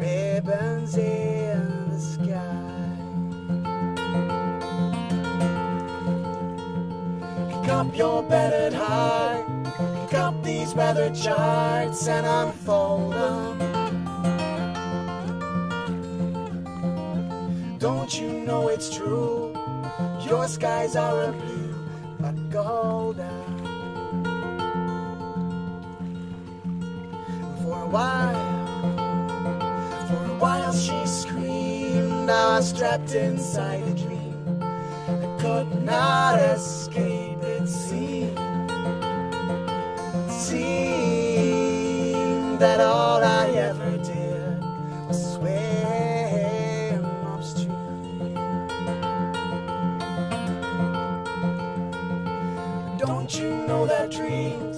ribbons in the sky. Pick up your battered heart, pick up these weather charts and unfold them. Don't you know it's true? Your skies are a blue, but golden. For a while, screamed. I was trapped inside a dream. I could not escape. It seemed, it seemed that all I ever did was swim upstream. Don't you know that dreams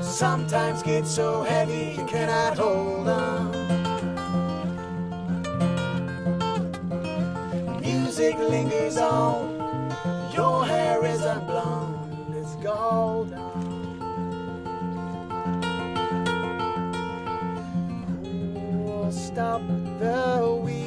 sometimes get so heavy you cannot hold them? Music lingers on, your hair isn't blonde, it's golden. Who'll stop the wheels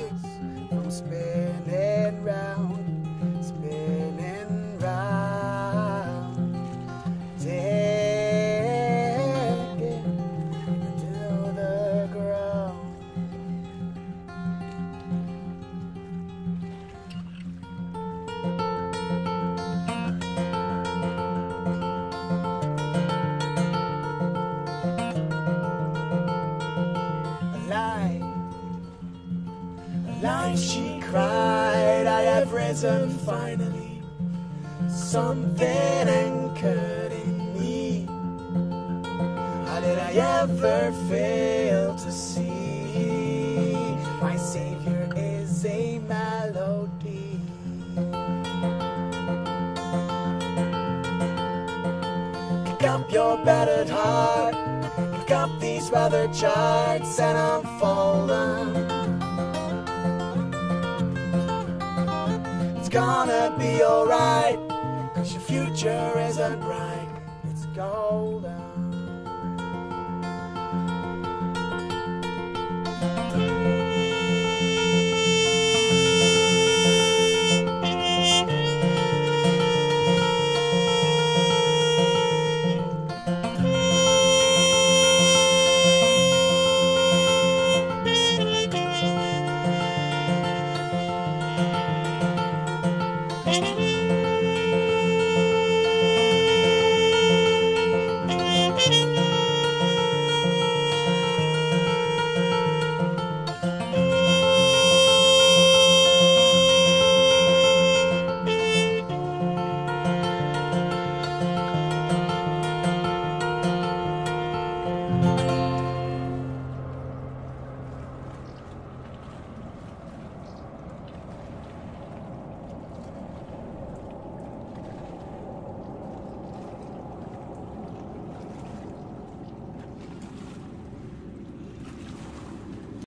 alive, she cried. I have risen finally. Something anchored in me. How did I ever fail to see? My Savior is a melody. Pick up your battered heart. Pick up these weather charts and unfold them. Gonna be alright, cause your future isn't bright, it's golden.